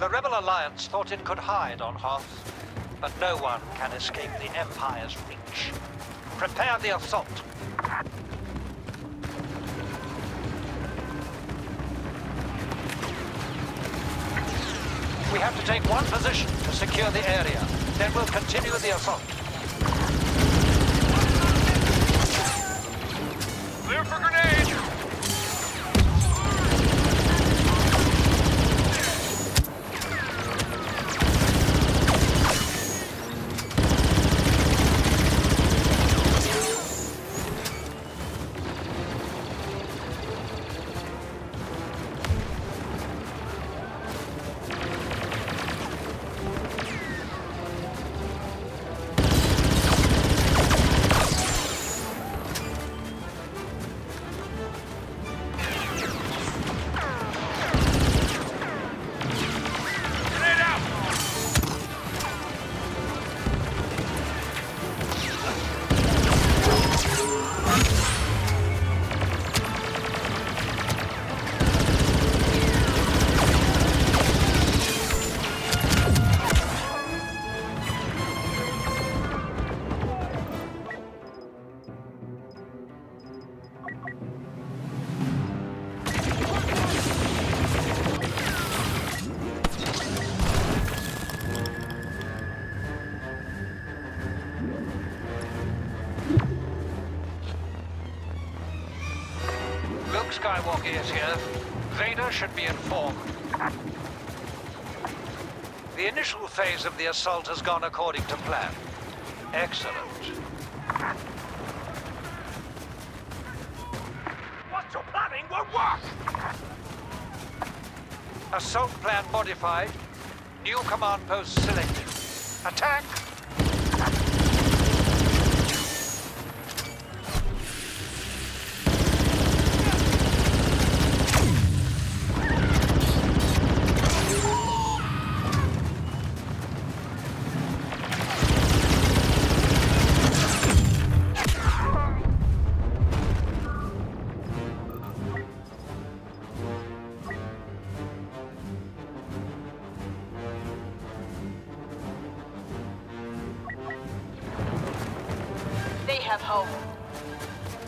The Rebel Alliance thought it could hide on Hoth, but no one can escape the Empire's reach. Prepare the assault. We have to take one position to secure the area. Then we'll continue the assault. Clear for! Skywalker is here. Vader should be informed. The initial phase of the assault has gone according to plan. Excellent. What you're planning won't work! Assault plan modified. New command post selected. Attack!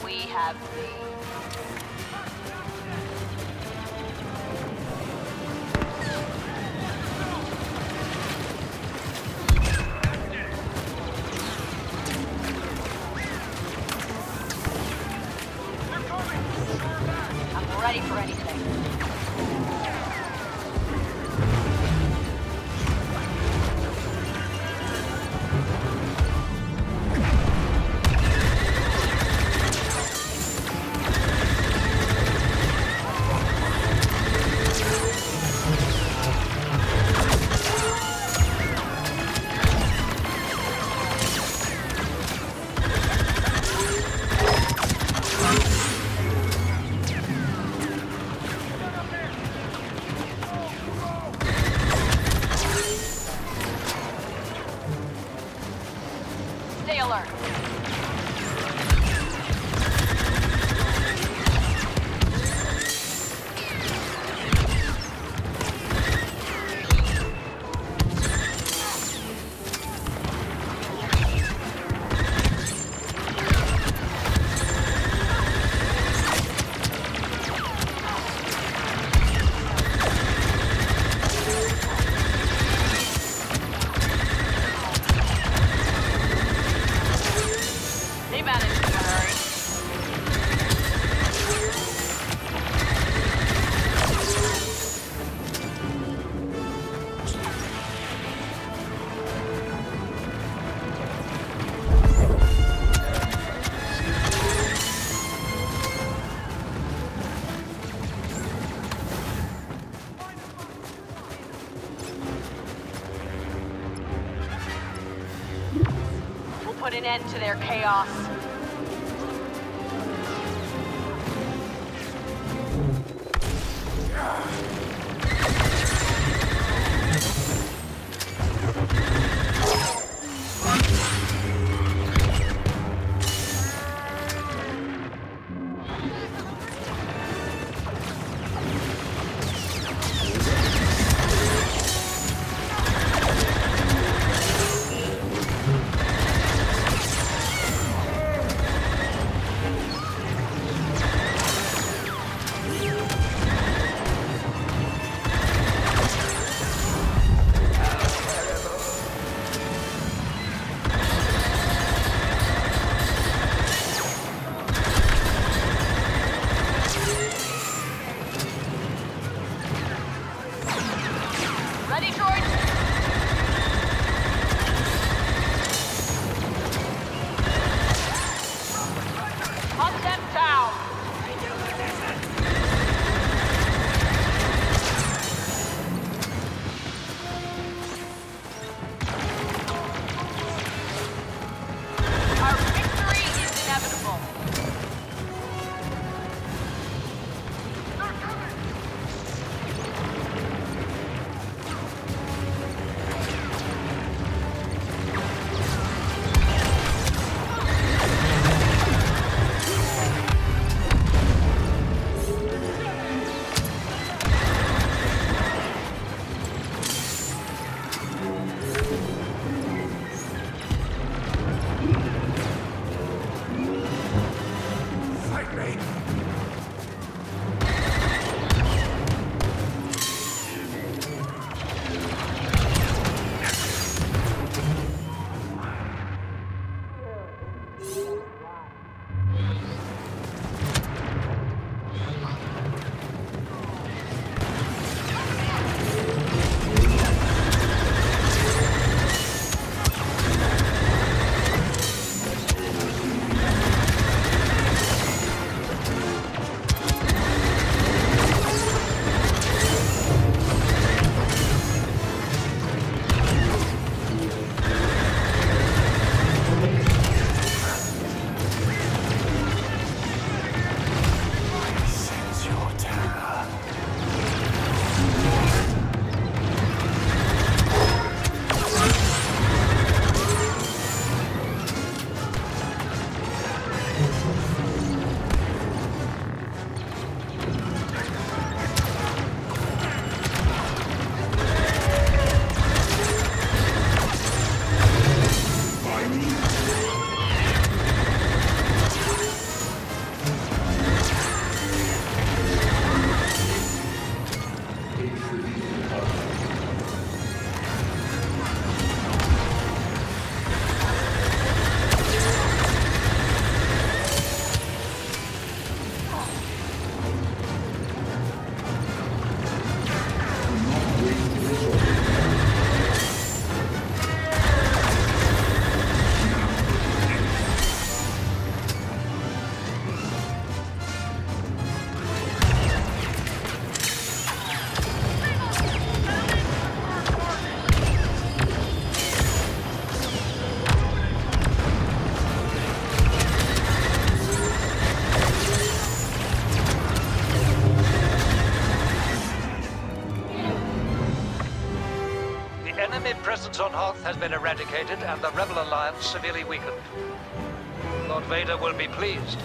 We have thee. I'm ready for anything. Alert. An end to their chaos. Fight me. The presence on Hoth has been eradicated and the Rebel Alliance severely weakened. Lord Vader will be pleased.